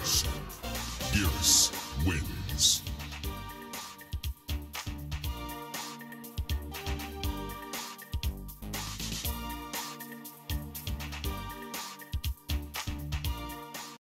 Gears wins.